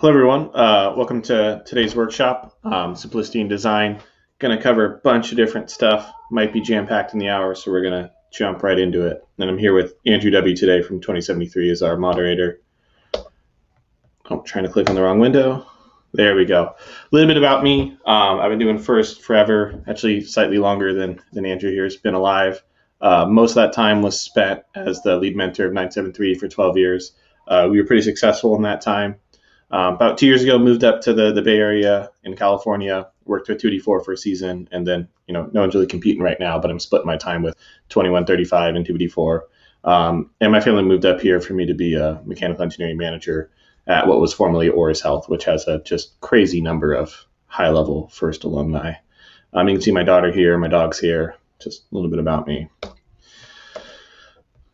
Hello, everyone. Uh, welcome to today's workshop, um, Simplicity in Design. Going to cover a bunch of different stuff. Might be jam-packed in the hour, so we're going to jump right into it. And I'm here with Andrew W. today from 2073 as our moderator. Oh, trying to click on the wrong window. There we go. A little bit about me. Um, I've been doing FIRST forever, actually slightly longer than, than Andrew here has been alive. Uh, most of that time was spent as the lead mentor of 973 for 12 years. Uh, we were pretty successful in that time. Um, about two years ago, moved up to the, the Bay Area in California, worked with 254 for a season, and then, you know, no one's really competing right now, but I'm splitting my time with 2135 and 254. Um, and my family moved up here for me to be a mechanical engineering manager at what was formerly Auris Health, which has a just crazy number of high level first alumni. Um, you can see my daughter here, my dog's here, just a little bit about me.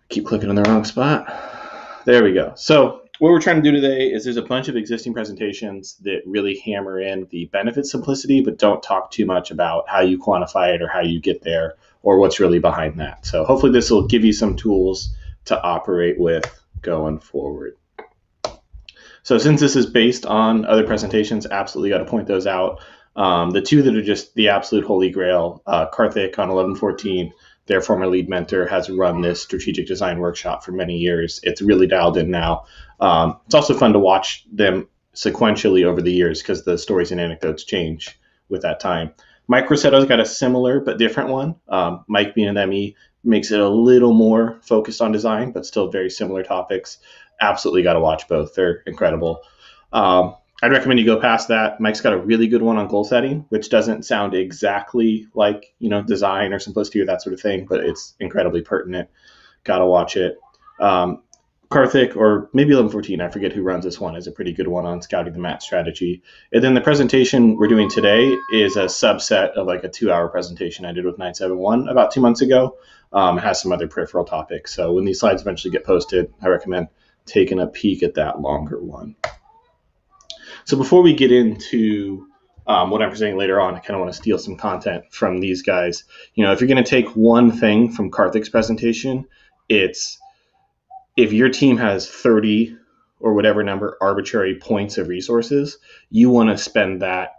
Keep clicking on the wrong spot. There we go. So what we're trying to do today is there's a bunch of existing presentations that really hammer in the benefit simplicity, but don't talk too much about how you quantify it or how you get there or what's really behind that. So hopefully this will give you some tools to operate with going forward. So since this is based on other presentations, absolutely got to point those out. Um, the two that are just the absolute holy grail, uh, Karthik on 1114 their former lead mentor has run this strategic design workshop for many years. It's really dialed in now. Um, it's also fun to watch them sequentially over the years because the stories and anecdotes change with that time. Mike Corsetto's got a similar but different one. Um, Mike being an ME makes it a little more focused on design, but still very similar topics. Absolutely got to watch both. They're incredible. Um, I'd recommend you go past that. Mike's got a really good one on goal setting, which doesn't sound exactly like you know design or simplicity or that sort of thing, but it's incredibly pertinent. Got to watch it. Um, Karthik or maybe 1114, I forget who runs this one, is a pretty good one on scouting the mat strategy. And then the presentation we're doing today is a subset of like a two-hour presentation I did with 971 about two months ago. Um, has some other peripheral topics. So when these slides eventually get posted, I recommend taking a peek at that longer one. So before we get into um, what I'm presenting later on, I kind of want to steal some content from these guys. You know, if you're going to take one thing from Karthik's presentation, it's if your team has 30 or whatever number arbitrary points of resources, you want to spend that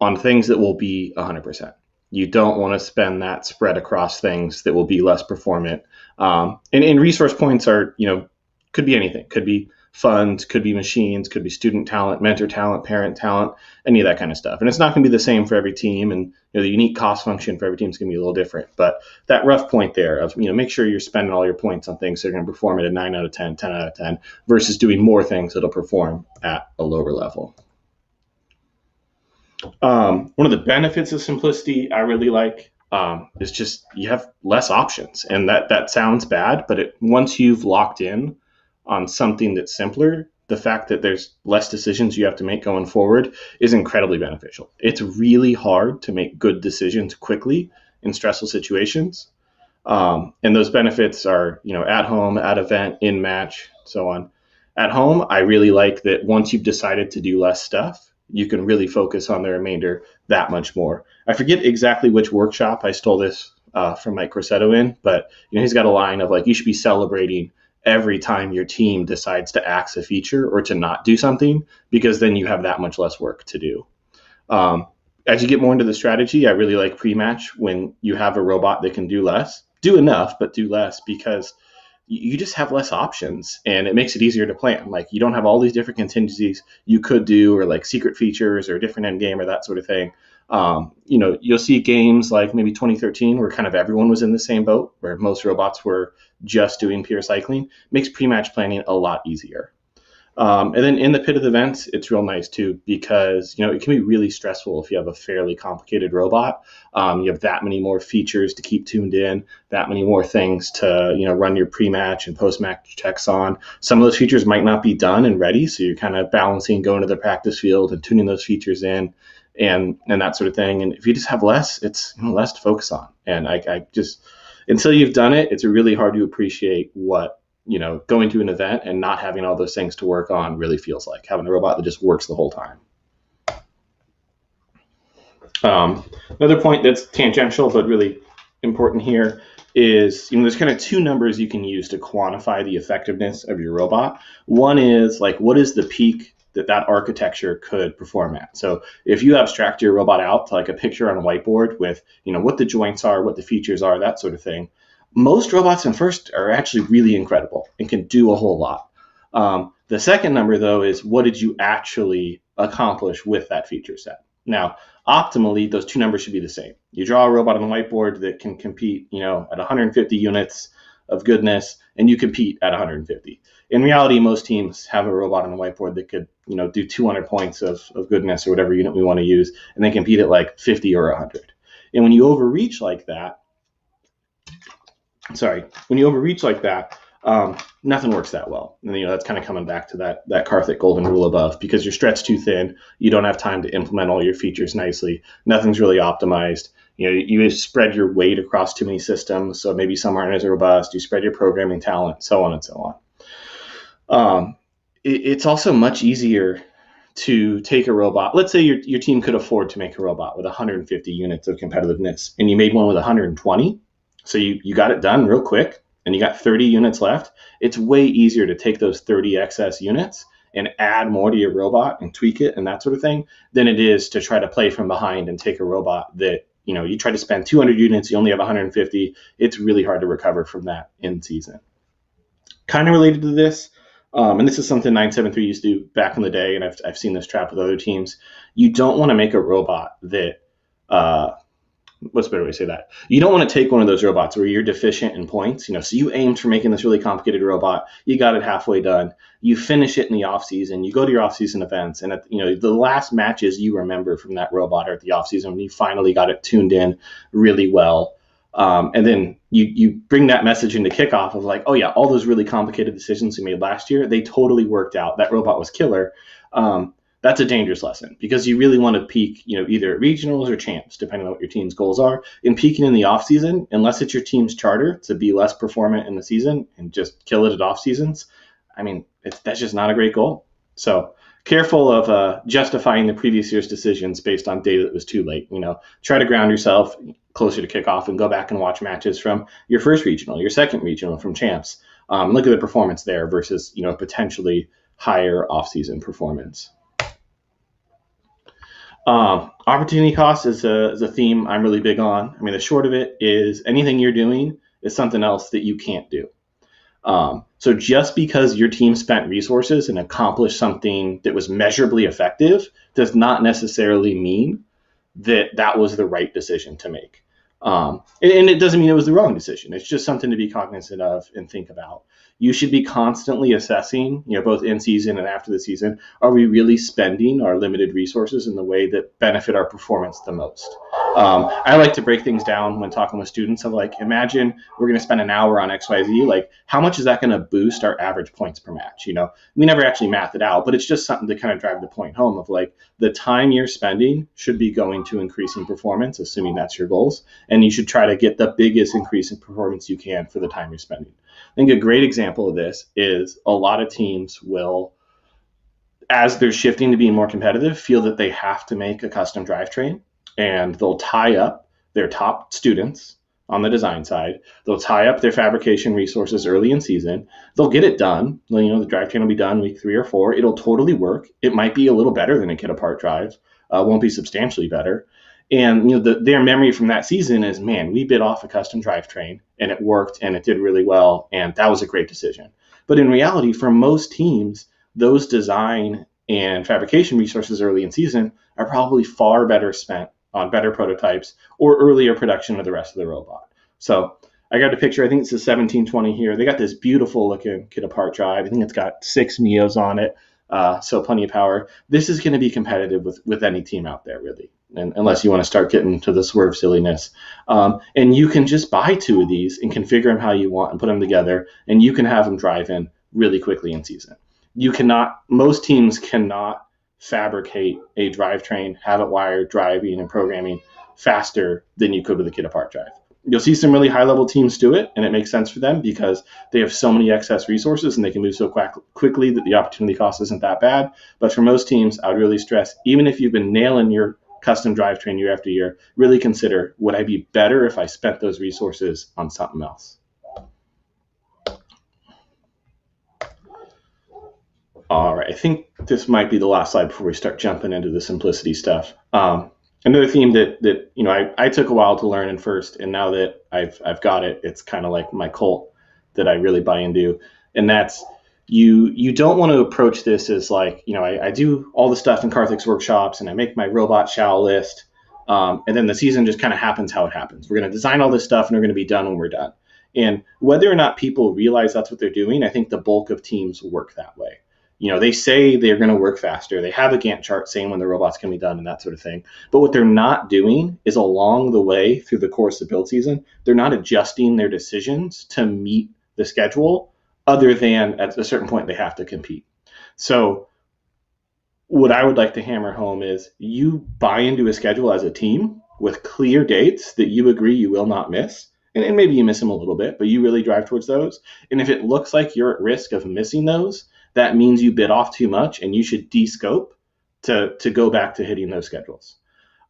on things that will be 100%. You don't want to spend that spread across things that will be less performant. Um, and, and resource points are, you know, could be anything. Could be funds, could be machines, could be student talent, mentor talent, parent talent, any of that kind of stuff. And it's not going to be the same for every team, and you know, the unique cost function for every team is going to be a little different. But that rough point there of you know make sure you're spending all your points on things that are going to perform at a nine out of 10, 10 out of 10, versus doing more things that'll perform at a lower level. Um, one of the benefits of simplicity I really like um, is just you have less options, and that that sounds bad, but it, once you've locked in on something that's simpler, the fact that there's less decisions you have to make going forward is incredibly beneficial. It's really hard to make good decisions quickly in stressful situations. Um, and those benefits are, you know, at home, at event, in match, so on. At home, I really like that once you've decided to do less stuff, you can really focus on the remainder that much more. I forget exactly which workshop I stole this uh, from Mike Corsetto in, but you know he's got a line of like you should be celebrating every time your team decides to axe a feature or to not do something, because then you have that much less work to do. Um, as you get more into the strategy, I really like pre-match when you have a robot that can do less, do enough, but do less because you just have less options and it makes it easier to plan. Like you don't have all these different contingencies you could do or like secret features or different end game or that sort of thing. Um, you know, you'll see games like maybe 2013 where kind of everyone was in the same boat, where most robots were just doing pure cycling. Makes pre-match planning a lot easier. Um, and then in the pit of the vents, it's real nice too because you know it can be really stressful if you have a fairly complicated robot. Um, you have that many more features to keep tuned in, that many more things to you know run your pre-match and post-match checks on. Some of those features might not be done and ready, so you're kind of balancing going to the practice field and tuning those features in and and that sort of thing. And if you just have less, it's you know, less to focus on. And I, I just until you've done it, it's really hard to appreciate what you know going to an event and not having all those things to work on really feels like having a robot that just works the whole time. Um, another point that's tangential but really important here is you know there's kind of two numbers you can use to quantify the effectiveness of your robot. One is like what is the peak that that architecture could perform at. So if you abstract your robot out to like a picture on a whiteboard with, you know, what the joints are, what the features are, that sort of thing, most robots in first are actually really incredible and can do a whole lot. Um, the second number though is what did you actually accomplish with that feature set? Now, optimally, those two numbers should be the same. You draw a robot on the whiteboard that can compete, you know, at 150 units of goodness, and you compete at 150. In reality, most teams have a robot on the whiteboard that could, you know, do 200 points of, of goodness or whatever unit we want to use, and they compete at like 50 or 100. And when you overreach like that, sorry, when you overreach like that, um, nothing works that well. And you know that's kind of coming back to that that Karthik golden rule above because you're stretched too thin. You don't have time to implement all your features nicely. Nothing's really optimized. You know, you spread your weight across too many systems, so maybe some aren't as robust. You spread your programming talent, so on and so on. Um, it, it's also much easier to take a robot. Let's say your, your team could afford to make a robot with 150 units of competitiveness, and you made one with 120. So you, you got it done real quick and you got 30 units left, it's way easier to take those 30 excess units and add more to your robot and tweak it and that sort of thing than it is to try to play from behind and take a robot that you know you try to spend 200 units you only have 150 it's really hard to recover from that in season. Kind of related to this um, and this is something 973 used to do back in the day and i've, I've seen this trap with other teams. You don't want to make a robot that uh, what's a better way to say that? You don't want to take one of those robots where you're deficient in points. You know, so you aimed for making this really complicated robot, you got it halfway done, you finish it in the off season, you go to your off season events, and at, you know the last matches you remember from that robot are at the off season when you finally got it tuned in really well. Um, and then you you bring that message into kickoff of like, oh yeah, all those really complicated decisions we made last year, they totally worked out. That robot was killer. Um, that's a dangerous lesson because you really want to peak, you know, either at regionals or champs, depending on what your team's goals are. In peaking in the off season, unless it's your team's charter to be less performant in the season and just kill it at off seasons, I mean, that's just not a great goal. So careful of uh, justifying the previous year's decisions based on data that was too late. You know, try to ground yourself closer to kickoff and go back and watch matches from your first regional, your second regional from champs. Um, look at the performance there versus you know potentially higher off-season performance. Um, opportunity cost is a, is a theme I'm really big on. I mean, the short of it is anything you're doing is something else that you can't do. Um, so just because your team spent resources and accomplished something that was measurably effective does not necessarily mean that that was the right decision to make. Um, and, and, it doesn't mean it was the wrong decision. It's just something to be cognizant of and think about you should be constantly assessing, you know, both in season and after the season, are we really spending our limited resources in the way that benefit our performance the most? Um, I like to break things down when talking with students of like, imagine we're going to spend an hour on XYZ. Like, how much is that going to boost our average points per match? You know, we never actually math it out, but it's just something to kind of drive the point home of like the time you're spending should be going to increasing performance, assuming that's your goals. And you should try to get the biggest increase in performance you can for the time you're spending. I think a great example of this is a lot of teams will, as they're shifting to being more competitive, feel that they have to make a custom drivetrain and they'll tie up their top students on the design side. They'll tie up their fabrication resources early in season. They'll get it done. You know, the drivetrain will be done week three or four. It'll totally work. It might be a little better than a kit apart drive. Uh, won't be substantially better. And you know, the, their memory from that season is, man, we bit off a custom drivetrain and it worked and it did really well, and that was a great decision. But in reality, for most teams, those design and fabrication resources early in season are probably far better spent on better prototypes or earlier production of the rest of the robot. So I got a picture. I think it's a 1720 here. They got this beautiful looking kit apart drive. I think it's got six Mios on it, uh, so plenty of power. This is going to be competitive with with any team out there, really and, unless you want to start getting to the swerve silliness. Um, and you can just buy two of these and configure them how you want and put them together, and you can have them drive in really quickly in season. You cannot, most teams cannot fabricate a drivetrain, have it wired, driving, and programming faster than you could with a kit apart drive. You'll see some really high level teams do it, and it makes sense for them because they have so many excess resources and they can move so quickly that the opportunity cost isn't that bad. But for most teams, I would really stress even if you've been nailing your custom drivetrain year after year, really consider would I be better if I spent those resources on something else? All right, I think this might be the last slide before we start jumping into the simplicity stuff. Um, another theme that that you know I, I took a while to learn in first, and now that I've I've got it, it's kind of like my cult that I really buy into, and that's you you don't want to approach this as like you know I, I do all the stuff in Karthik's workshops and I make my robot shall list, um, and then the season just kind of happens how it happens. We're going to design all this stuff and we're going to be done when we're done. And whether or not people realize that's what they're doing, I think the bulk of teams work that way you know, they say they're going to work faster. They have a Gantt chart saying when the robots can be done and that sort of thing. But what they're not doing is along the way through the course of build season, they're not adjusting their decisions to meet the schedule, other than at a certain point they have to compete. So, what I would like to hammer home is you buy into a schedule as a team with clear dates that you agree you will not miss. And, and maybe you miss them a little bit, but you really drive towards those. And if it looks like you're at risk of missing those, that means you bit off too much and you should descope to, to go back to hitting those schedules.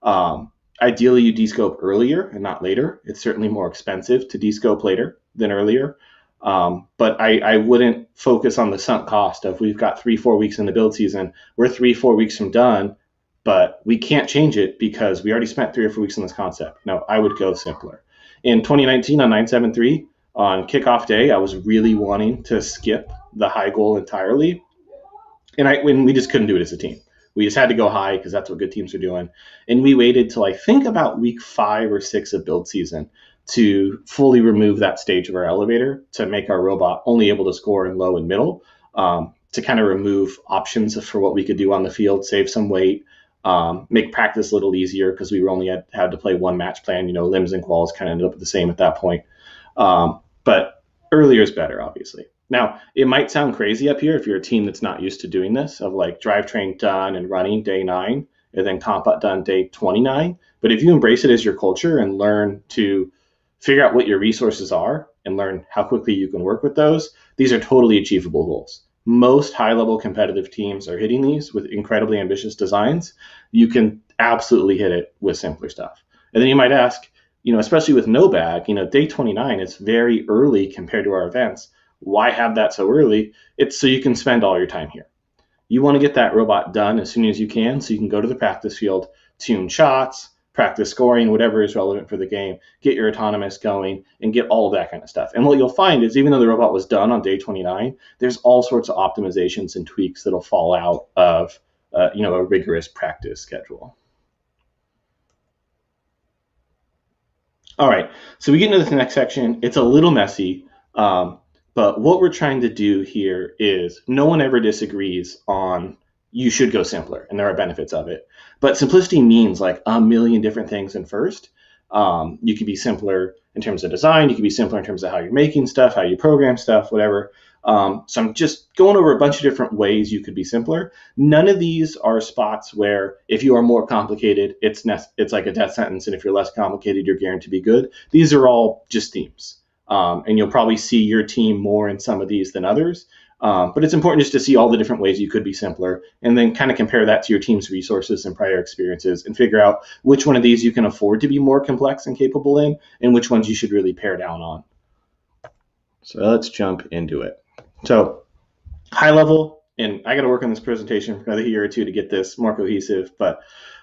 Um, ideally, you descope earlier and not later. It's certainly more expensive to descope later than earlier. Um, but I, I wouldn't focus on the sunk cost of we've got three, four weeks in the build season. We're three, four weeks from done, but we can't change it because we already spent three or four weeks on this concept. No, I would go simpler. In 2019 on 973, on kickoff day, I was really wanting to skip the high goal entirely, and I when we just couldn't do it as a team. We just had to go high because that's what good teams are doing, and we waited till I think about week five or six of build season to fully remove that stage of our elevator to make our robot only able to score in low and middle. Um, to kind of remove options for what we could do on the field, save some weight, um, make practice a little easier because we were only had, had to play one match plan. You know, elims and quals kind of ended up the same at that point. Um, but earlier is better, obviously. Now, it might sound crazy up here if you're a team that's not used to doing this, of like drivetrain done and running day nine, and then comp bot done day 29. But if you embrace it as your culture and learn to figure out what your resources are and learn how quickly you can work with those, these are totally achievable goals. Most high level competitive teams are hitting these with incredibly ambitious designs. You can absolutely hit it with simpler stuff. And then you might ask, you know, especially with no bag, you know, day 29 is very early compared to our events. Why have that so early? It's so you can spend all your time here. You want to get that robot done as soon as you can so you can go to the practice field, tune shots, practice scoring, whatever is relevant for the game, get your autonomous going, and get all of that kind of stuff. And what you'll find is even though the robot was done on day 29, there's all sorts of optimizations and tweaks that'll fall out of uh, you know a rigorous practice schedule. All right, so we get into this next section. It's a little messy, um, but what we're trying to do here is no one ever disagrees on you should go simpler, and there are benefits of it. But simplicity means like a million different things in first. Um, you could be simpler in terms of design. You could be simpler in terms of how you're making stuff, how you program stuff, whatever. Um, so I'm just going over a bunch of different ways you could be simpler. None of these are spots where if you are more complicated, it's ne- it's like a death sentence, and if you're less complicated, you're guaranteed to be good. These are all just themes, um, and you'll probably see your team more in some of these than others. Um, but it's important just to see all the different ways you could be simpler, and then kind of compare that to your team's resources and prior experiences, and figure out which one of these you can afford to be more complex and capable in, and which ones you should really pare down on. So let's jump into it. So high level, and I got to work on this presentation for another year or two to get this more cohesive. But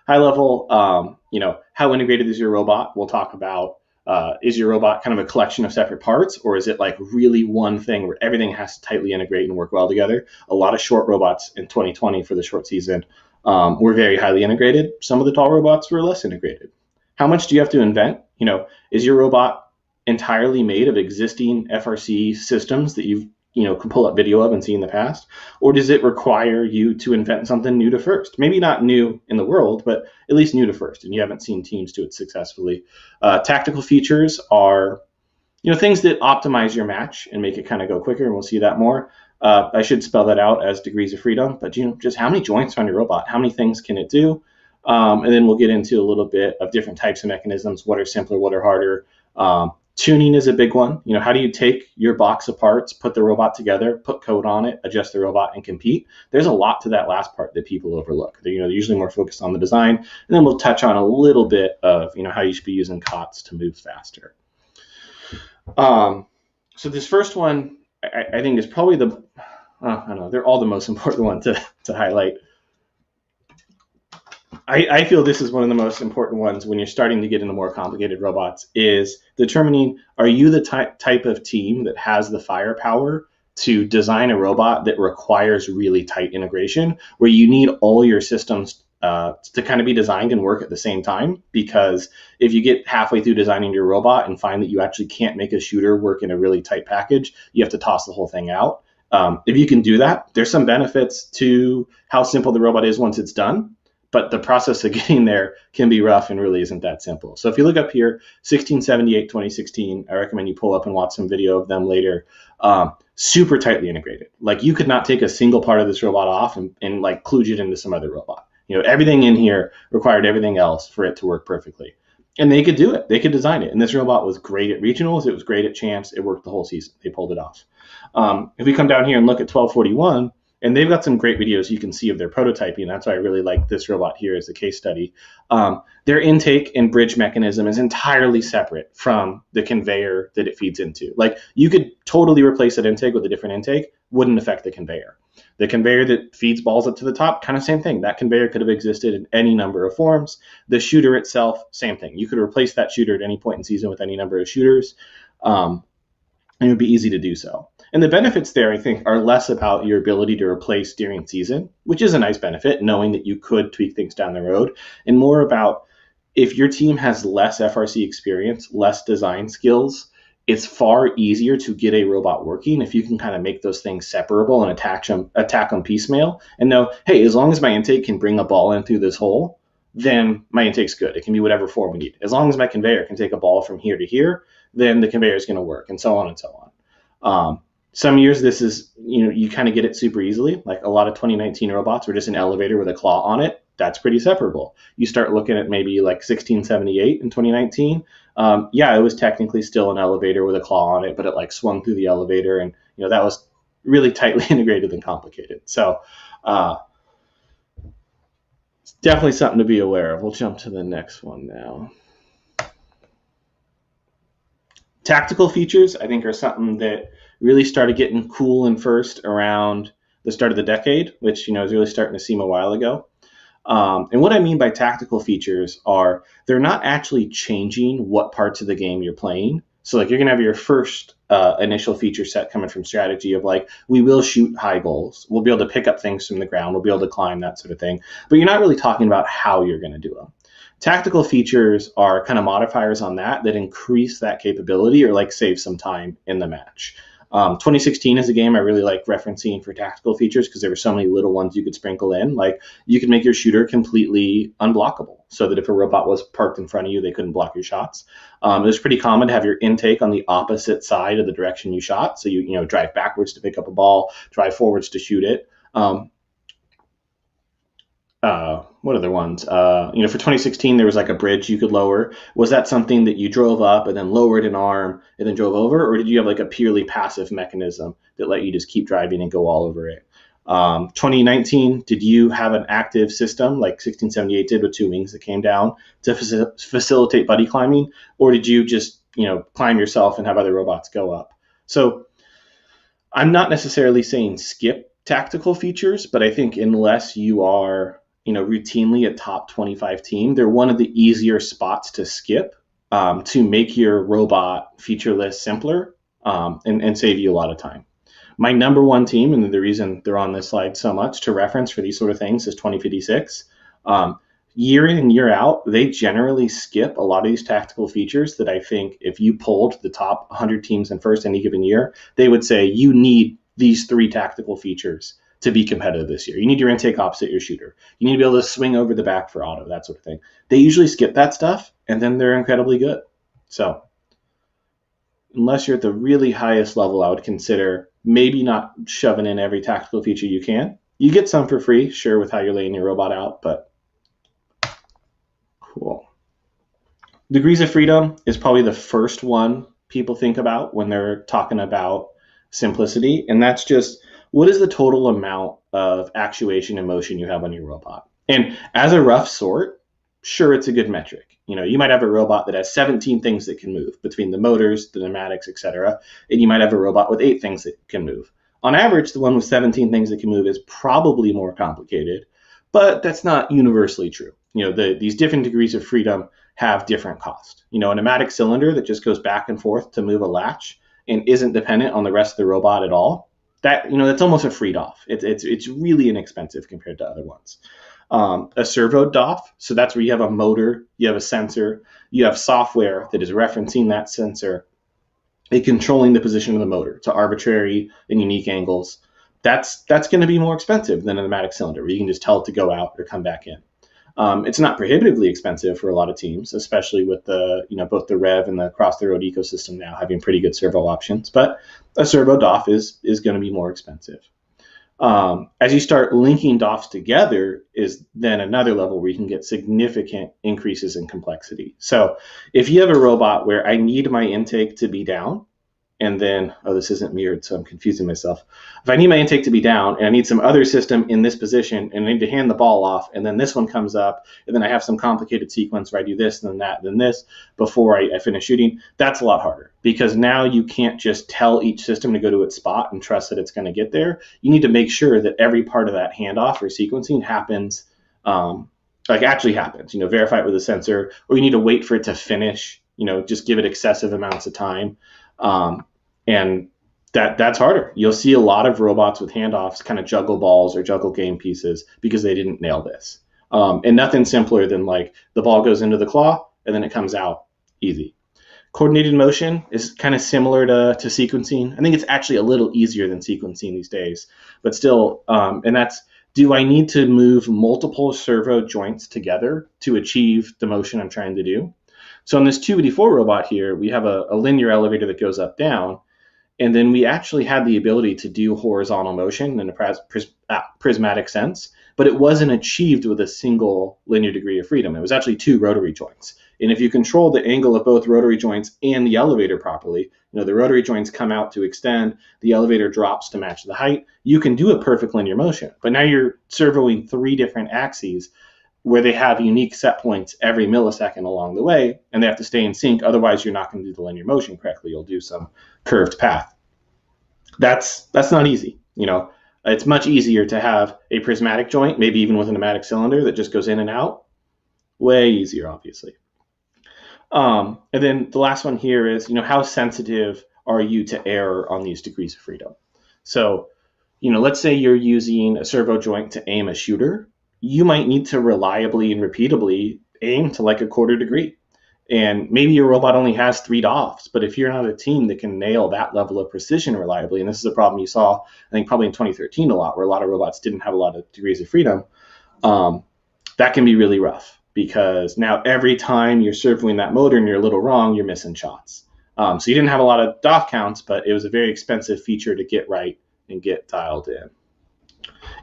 high level, um, you know, how integrated is your robot? We'll talk about. Uh, is your robot kind of a collection of separate parts, or is it like really one thing where everything has to tightly integrate and work well together? A lot of short robots in 2020 for the short season um, were very highly integrated. Some of the tall robots were less integrated. How much do you have to invent? You know, is your robot entirely made of existing FRC systems that you've you know can pull up video of and see in the past? Or does it require you to invent something new to first? Maybe not new in the world but at least new to first and you haven't seen teams do it successfully. Uh, tactical features are you know things that optimize your match and make it kind of go quicker and we'll see that more. Uh, i should spell that out as degrees of freedom but you know just how many joints on your robot? How many things can it do? Um, and then we'll get into a little bit of different types of mechanisms what are simpler what are harder. Um, Tuning is a big one. You know, how do you take your box of parts, put the robot together, put code on it, adjust the robot, and compete? There's a lot to that last part that people overlook. They're, you know, they're usually more focused on the design, and then we'll touch on a little bit of you know how you should be using COTS to move faster. Um, so this first one, I, I think, is probably the uh, I don't know, they're all the most important one to, to highlight. I, I feel this is one of the most important ones when you're starting to get into more complicated robots is determining are you the ty- type of team that has the firepower to design a robot that requires really tight integration where you need all your systems uh, to kind of be designed and work at the same time. Because if you get halfway through designing your robot and find that you actually can't make a shooter work in a really tight package, you have to toss the whole thing out. Um, if you can do that, there's some benefits to how simple the robot is once it's done but the process of getting there can be rough and really isn't that simple. So if you look up here, 1678, 2016, I recommend you pull up and watch some video of them later. Um, super tightly integrated. Like you could not take a single part of this robot off and, and like kludge it into some other robot. You know, everything in here required everything else for it to work perfectly. And they could do it. They could design it. And this robot was great at regionals. It was great at champs. It worked the whole season. They pulled it off. Um, if we come down here and look at 1241, and they've got some great videos you can see of their prototyping. That's why I really like this robot here as a case study. Um, their intake and bridge mechanism is entirely separate from the conveyor that it feeds into. Like you could totally replace that intake with a different intake, wouldn't affect the conveyor. The conveyor that feeds balls up to the top, kind of same thing. That conveyor could have existed in any number of forms. The shooter itself, same thing. You could replace that shooter at any point in season with any number of shooters. Um, and it would be easy to do so. And the benefits there, I think, are less about your ability to replace during season, which is a nice benefit, knowing that you could tweak things down the road, and more about if your team has less FRC experience, less design skills, it's far easier to get a robot working if you can kind of make those things separable and attack them, attack them piecemeal and know, hey, as long as my intake can bring a ball in through this hole, then my intake's good. It can be whatever form we need. As long as my conveyor can take a ball from here to here, then the conveyor is going to work, and so on and so on. Um, some years this is you know you kind of get it super easily. Like a lot of 2019 robots were just an elevator with a claw on it. That's pretty separable. You start looking at maybe like 1678 in 2019 um, yeah it was technically still an elevator with a claw on it but it like swung through the elevator and you know that was really tightly integrated and complicated. So uh, it's definitely something to be aware of. We'll jump to the next one now. Tactical features i think are something that really started getting cool and first around the start of the decade, which you know is really starting to seem a while ago. Um, and what I mean by tactical features are they're not actually changing what parts of the game you're playing. So like you're gonna have your first uh, initial feature set coming from strategy of like we will shoot high goals, we'll be able to pick up things from the ground, we'll be able to climb that sort of thing. But you're not really talking about how you're gonna do them. Tactical features are kind of modifiers on that that increase that capability or like save some time in the match. Um, 2016 is a game I really like referencing for tactical features because there were so many little ones you could sprinkle in. Like you could make your shooter completely unblockable so that if a robot was parked in front of you, they couldn't block your shots. Um, it was pretty common to have your intake on the opposite side of the direction you shot. So you, you know, drive backwards to pick up a ball, drive forwards to shoot it. Um, uh, what other ones? Uh, you know, for 2016, there was like a bridge you could lower. Was that something that you drove up and then lowered an arm and then drove over, or did you have like a purely passive mechanism that let you just keep driving and go all over it? Um, 2019, did you have an active system like 1678 did with two wings that came down to faci- facilitate buddy climbing, or did you just you know climb yourself and have other robots go up? So I'm not necessarily saying skip tactical features, but I think unless you are you know, routinely a top 25 team, they're one of the easier spots to skip um, to make your robot feature list simpler um, and, and save you a lot of time. My number one team, and the reason they're on this slide so much to reference for these sort of things, is 2056. Um, year in and year out, they generally skip a lot of these tactical features that I think if you pulled the top 100 teams in first any given year, they would say you need these three tactical features to be competitive this year. You need your intake opposite your shooter. You need to be able to swing over the back for auto, that sort of thing. They usually skip that stuff, and then they're incredibly good. So, unless you're at the really highest level, I would consider maybe not shoving in every tactical feature you can. You get some for free, sure, with how you're laying your robot out, but cool. Degrees of freedom is probably the first one people think about when they're talking about simplicity, and that's just what is the total amount of actuation and motion you have on your robot? And as a rough sort, sure, it's a good metric. You know, you might have a robot that has 17 things that can move between the motors, the pneumatics, etc., and you might have a robot with eight things that can move. On average, the one with 17 things that can move is probably more complicated, but that's not universally true. You know, the, these different degrees of freedom have different cost. You know, a pneumatic cylinder that just goes back and forth to move a latch and isn't dependent on the rest of the robot at all, that you know that's almost a free DOF. It's it's it's really inexpensive compared to other ones. Um, a servo DOF, so that's where you have a motor, you have a sensor, you have software that is referencing that sensor and controlling the position of the motor to arbitrary and unique angles. That's that's going to be more expensive than a pneumatic cylinder, where you can just tell it to go out or come back in. Um, it's not prohibitively expensive for a lot of teams, especially with the you know both the Rev and the cross the road ecosystem now having pretty good servo options. But a servo DOF is is going to be more expensive. Um, as you start linking DOFs together, is then another level where you can get significant increases in complexity. So if you have a robot where I need my intake to be down, and then oh this isn't mirrored so i'm confusing myself. If i need my intake to be down and i need some other system in this position and i need to hand the ball off and then this one comes up and then i have some complicated sequence where i do this and then that and then this before I, I finish shooting that's a lot harder. Because now you can't just tell each system to go to its spot and trust that it's going to get there. You need to make sure that every part of that handoff or sequencing happens um, like actually happens. You know verify it with a sensor or you need to wait for it to finish. You know just give it excessive amounts of time um, and that that's harder. You'll see a lot of robots with handoffs kind of juggle balls or juggle game pieces because they didn't nail this. Um, and nothing simpler than like the ball goes into the claw and then it comes out easy. Coordinated motion is kind of similar to, to sequencing. I think it's actually a little easier than sequencing these days, but still, um, and that's do I need to move multiple servo joints together to achieve the motion I'm trying to do? So in this 284 robot here, we have a, a linear elevator that goes up down, and then we actually had the ability to do horizontal motion in a pris- ah, prismatic sense, but it wasn't achieved with a single linear degree of freedom. It was actually two rotary joints. And if you control the angle of both rotary joints and the elevator properly, you know, the rotary joints come out to extend, the elevator drops to match the height, you can do a perfect linear motion. But now you're servoing three different axes where they have unique set points every millisecond along the way, and they have to stay in sync. Otherwise, you're not going to do the linear motion correctly. You'll do some curved path. That's that's not easy. You know, it's much easier to have a prismatic joint, maybe even with a pneumatic cylinder that just goes in and out. Way easier, obviously. Um, and then the last one here is, you know, how sensitive are you to error on these degrees of freedom? So, you know, let's say you're using a servo joint to aim a shooter you might need to reliably and repeatably aim to like a quarter degree. And maybe your robot only has three DOFs, but if you're not a team that can nail that level of precision reliably, and this is a problem you saw, I think probably in 2013 a lot, where a lot of robots didn't have a lot of degrees of freedom, um, that can be really rough because now every time you're servoing that motor and you're a little wrong, you're missing shots. Um, so you didn't have a lot of DOF counts, but it was a very expensive feature to get right and get dialed in.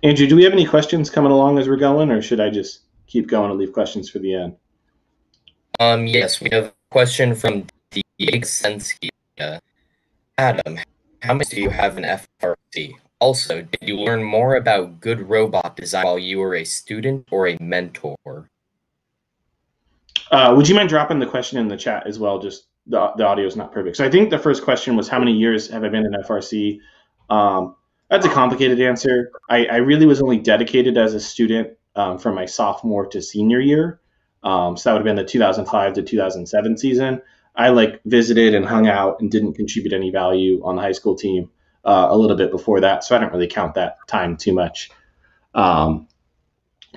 Andrew, do we have any questions coming along as we're going, or should I just keep going and leave questions for the end? Um, yes, we have a question from Diego Sensky. Uh, Adam, how much do you have in FRC? Also, did you learn more about good robot design while you were a student or a mentor? Uh, would you mind dropping the question in the chat as well? Just the, the audio is not perfect. So I think the first question was how many years have I been in FRC? Um, that's a complicated answer. I, I really was only dedicated as a student um, from my sophomore to senior year. Um, so that would have been the 2005 to 2007 season. I like visited and hung out and didn't contribute any value on the high school team uh, a little bit before that. So I don't really count that time too much. Um,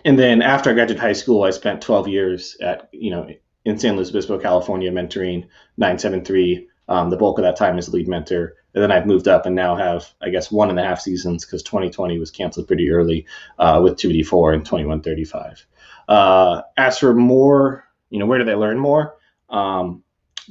and then after I graduated high school, I spent 12 years at, you know, in San Luis Obispo, California, mentoring 973. Um, the bulk of that time as a lead mentor and then I've moved up and now have, I guess, one and a half seasons because 2020 was canceled pretty early uh, with 254 and 2135. Uh, as for more, you know, where did I learn more? Um,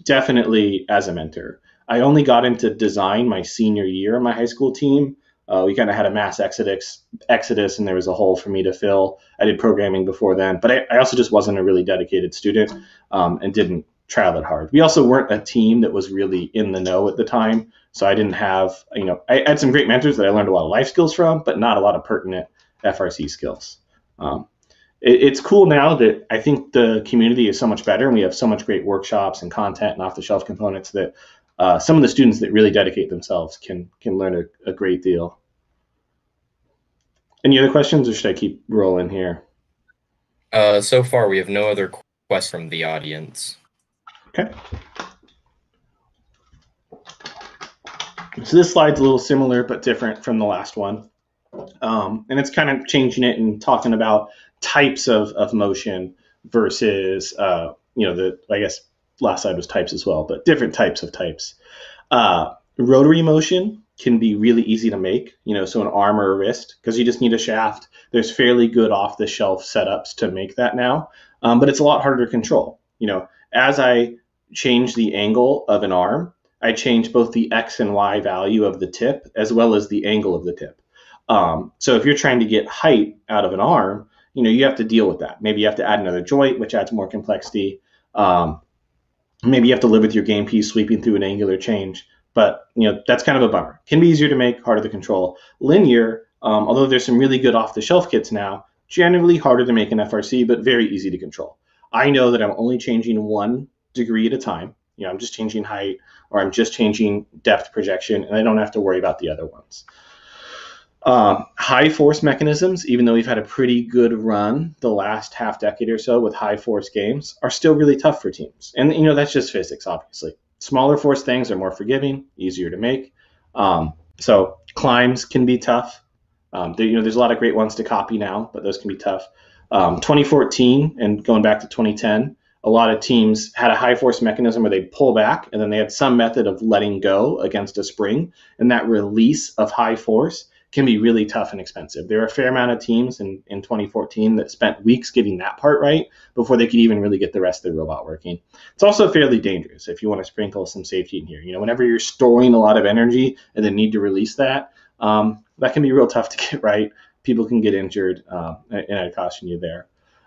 definitely as a mentor. I only got into design my senior year in my high school team. Uh, we kind of had a mass exodus, exodus, and there was a hole for me to fill. I did programming before then, but I, I also just wasn't a really dedicated student um, and didn't try that hard. We also weren't a team that was really in the know at the time. So I didn't have, you know, I had some great mentors that I learned a lot of life skills from, but not a lot of pertinent FRC skills. Um, it, it's cool now that I think the community is so much better and we have so much great workshops and content and off the shelf components that uh, some of the students that really dedicate themselves can can learn a, a great deal. Any other questions, or should I keep rolling here? Uh, so far, we have no other questions from the audience. Okay. So this slide's a little similar but different from the last one. Um, and it's kind of changing it and talking about types of, of motion versus, uh, you know, the, I guess last slide was types as well, but different types of types. Uh, rotary motion can be really easy to make, you know, so an arm or a wrist, because you just need a shaft. There's fairly good off the shelf setups to make that now, um, but it's a lot harder to control. You know, as I change the angle of an arm, I change both the X and Y value of the tip as well as the angle of the tip. Um, so if you're trying to get height out of an arm, you know, you have to deal with that. Maybe you have to add another joint, which adds more complexity. Um, maybe you have to live with your game piece sweeping through an angular change. But you know that's kind of a bummer. Can be easier to make, harder to control. Linear, um, although there's some really good off-the-shelf kits now, generally harder to make an FRC, but very easy to control. I know that I'm only changing one degree at a time. You know, I'm just changing height or I'm just changing depth projection, and I don't have to worry about the other ones. Um, high force mechanisms, even though we've had a pretty good run the last half decade or so with high force games, are still really tough for teams. And you know that's just physics, obviously. Smaller force things are more forgiving, easier to make. Um, so climbs can be tough. Um, there, you know, there's a lot of great ones to copy now, but those can be tough. Um, 2014 and going back to 2010, a lot of teams had a high force mechanism where they'd pull back and then they had some method of letting go against a spring. And that release of high force can be really tough and expensive. There are a fair amount of teams in, in 2014 that spent weeks getting that part right before they could even really get the rest of the robot working. It's also fairly dangerous if you want to sprinkle some safety in here. You know, whenever you're storing a lot of energy and then need to release that, um, that can be real tough to get right. People can get injured, uh, and I caution you there.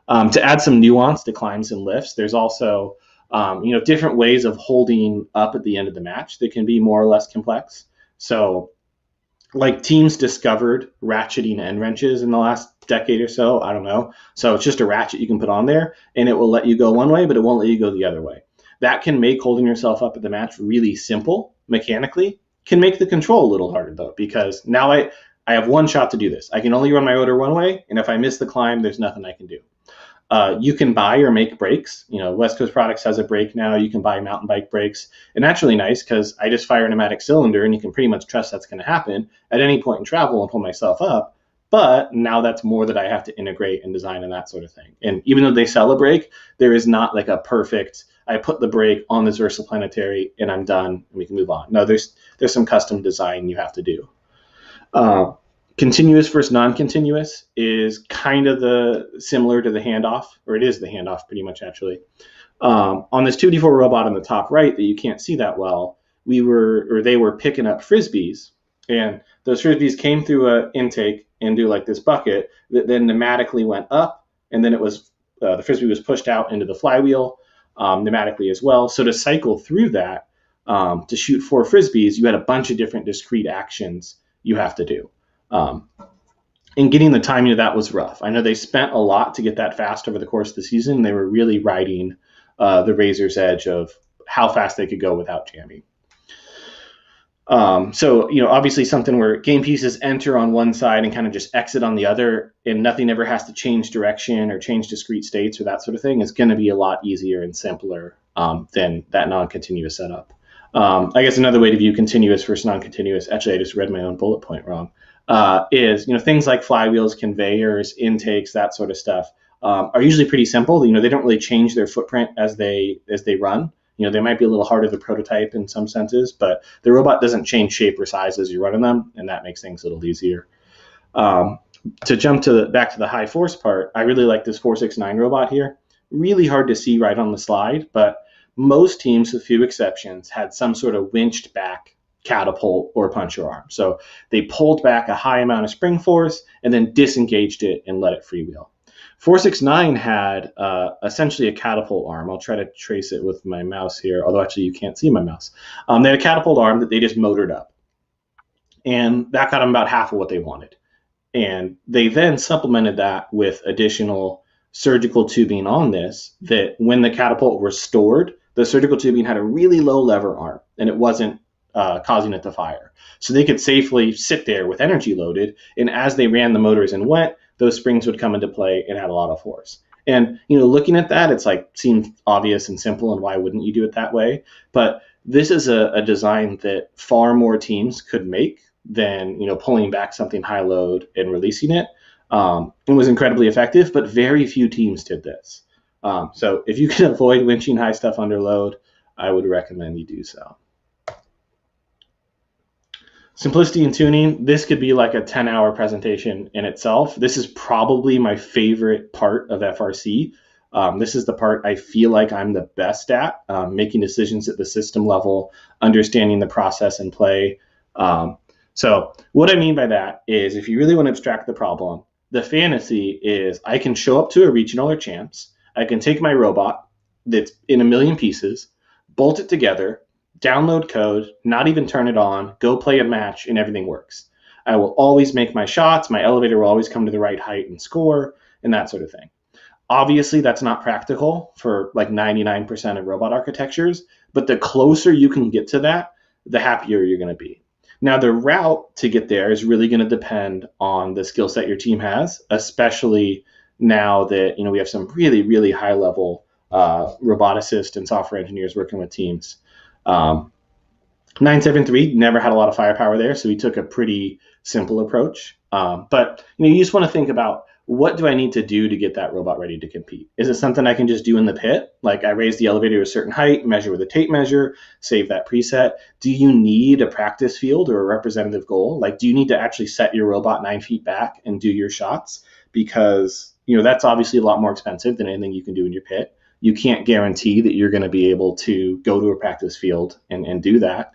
Um, to add some nuance to climbs and lifts, there's also um, you know different ways of holding up at the end of the match that can be more or less complex. So like teams discovered ratcheting end wrenches in the last decade or so. I don't know. So it's just a ratchet you can put on there and it will let you go one way, but it won't let you go the other way. That can make holding yourself up at the match really simple mechanically. Can make the control a little harder though, because now I, I have one shot to do this. I can only run my rotor one way, and if I miss the climb, there's nothing I can do. Uh, you can buy or make brakes. You know, West Coast Products has a brake now. You can buy mountain bike brakes, and that's really nice because I just fire a pneumatic cylinder, and you can pretty much trust that's going to happen at any point in travel and pull myself up. But now that's more that I have to integrate and design and that sort of thing. And even though they sell a brake, there is not like a perfect. I put the brake on this Versa Planetary and I'm done, and we can move on. No, there's there's some custom design you have to do. Uh, Continuous versus non-continuous is kind of the similar to the handoff, or it is the handoff pretty much actually. Um, on this 254 robot on the top right that you can't see that well, we were or they were picking up frisbees, and those frisbees came through a intake into like this bucket that then pneumatically went up, and then it was uh, the frisbee was pushed out into the flywheel um, pneumatically as well. So to cycle through that um, to shoot four frisbees, you had a bunch of different discrete actions you have to do. Um, and getting the timing of that was rough. I know they spent a lot to get that fast over the course of the season. They were really riding uh, the razor's edge of how fast they could go without jamming. Um, so, you know, obviously something where game pieces enter on one side and kind of just exit on the other, and nothing ever has to change direction or change discrete states or that sort of thing is going to be a lot easier and simpler um, than that non-continuous setup. Um, I guess another way to view continuous versus non-continuous. Actually, I just read my own bullet point wrong uh, is you know things like flywheels, conveyors, intakes, that sort of stuff um, are usually pretty simple. You know they don't really change their footprint as they as they run. You know they might be a little harder to prototype in some senses, but the robot doesn't change shape or size as you're running them, and that makes things a little easier. Um, to jump to the, back to the high force part, I really like this 469 robot here. Really hard to see right on the slide, but most teams, with few exceptions, had some sort of winched back catapult or puncher arm. So they pulled back a high amount of spring force and then disengaged it and let it freewheel. 469 had uh, essentially a catapult arm. I'll try to trace it with my mouse here, although actually you can't see my mouse. Um, they had a catapult arm that they just motored up. And that got them about half of what they wanted. And they then supplemented that with additional surgical tubing on this that when the catapult restored, the surgical tubing had a really low lever arm and it wasn't uh, causing it to fire. So they could safely sit there with energy loaded, and as they ran the motors and went, those springs would come into play and add a lot of force. And you know, looking at that, it's like seems obvious and simple, and why wouldn't you do it that way? But this is a, a design that far more teams could make than you know pulling back something high load and releasing it. Um, it was incredibly effective, but very few teams did this. Um, so if you can avoid winching high stuff under load, I would recommend you do so. Simplicity and tuning, this could be like a 10 hour presentation in itself. This is probably my favorite part of FRC. Um, this is the part I feel like I'm the best at, um, making decisions at the system level, understanding the process and play. Um, so, what I mean by that is if you really want to abstract the problem, the fantasy is I can show up to a regional or champs, I can take my robot that's in a million pieces, bolt it together, download code, not even turn it on, go play a match, and everything works. I will always make my shots. My elevator will always come to the right height and score, and that sort of thing. Obviously, that's not practical for like 99% of robot architectures, but the closer you can get to that, the happier you're going to be. Now, the route to get there is really going to depend on the skill set your team has, especially now that you know we have some really, really high level uh, roboticists and software engineers working with teams. Um, 973 never had a lot of firepower there, so we took a pretty simple approach. Um, but you know, you just want to think about what do I need to do to get that robot ready to compete? Is it something I can just do in the pit? Like I raise the elevator to a certain height, measure with a tape measure, save that preset. Do you need a practice field or a representative goal? Like, do you need to actually set your robot nine feet back and do your shots? Because you know that's obviously a lot more expensive than anything you can do in your pit you can't guarantee that you're going to be able to go to a practice field and, and do that.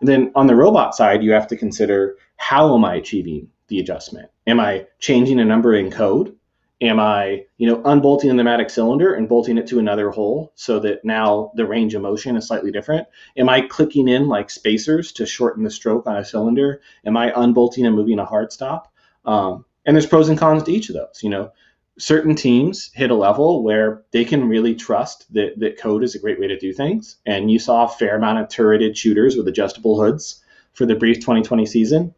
And then on the robot side, you have to consider how am I achieving the adjustment? Am I changing a number in code? Am I, you know, unbolting the pneumatic cylinder and bolting it to another hole so that now the range of motion is slightly different? Am I clicking in like spacers to shorten the stroke on a cylinder? Am I unbolting and moving a hard stop? Um, and there's pros and cons to each of those. You know, certain teams hit a level where they can really trust that, that code is a great way to do things. And you saw a fair amount of turreted shooters with adjustable hoods for the brief 2020 season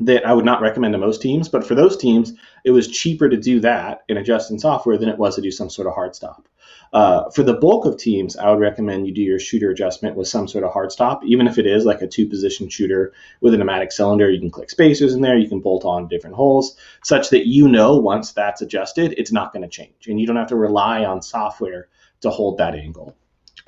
that I would not recommend to most teams. But for those teams, it was cheaper to do that in adjust in software than it was to do some sort of hard stop. Uh, for the bulk of teams, I would recommend you do your shooter adjustment with some sort of hard stop, even if it is like a two position shooter with a pneumatic cylinder. You can click spacers in there, you can bolt on different holes, such that you know once that's adjusted, it's not going to change. And you don't have to rely on software to hold that angle.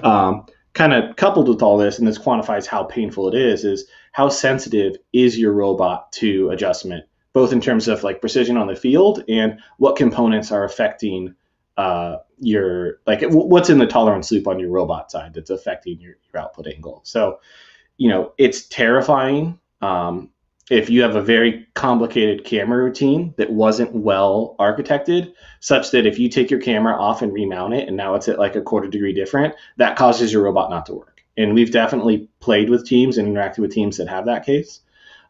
Um, kind of coupled with all this, and this quantifies how painful it is, is how sensitive is your robot to adjustment, both in terms of like precision on the field and what components are affecting uh, your like what's in the tolerance loop on your robot side that's affecting your, your output angle. So, you know, it's terrifying um, if you have a very complicated camera routine that wasn't well architected, such that if you take your camera off and remount it and now it's at like a quarter degree different, that causes your robot not to work. And we've definitely played with teams and interacted with teams that have that case.